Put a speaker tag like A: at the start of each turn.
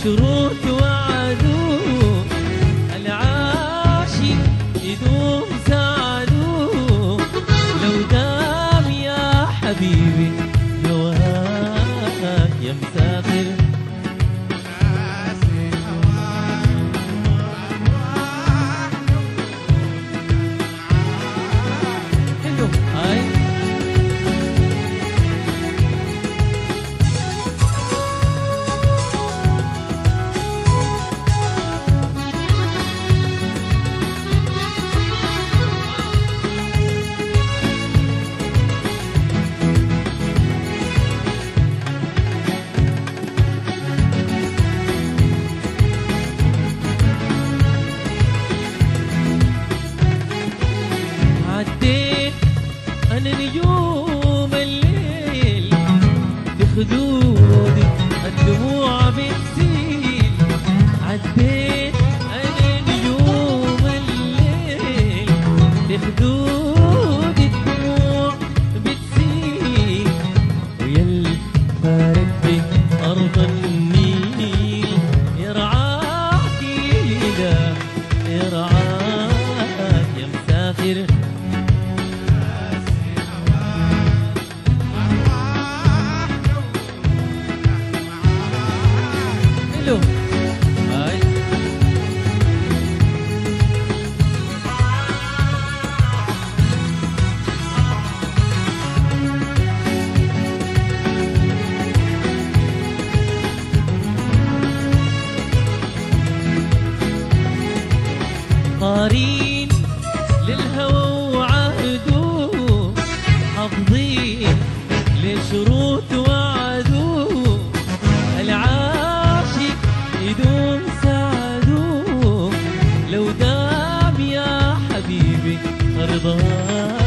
A: شروط قارين للهوى وعهدوه حافظين لشروط وعدوه العاشق يدوم سعدوه لو دام يا حبيبي رضاك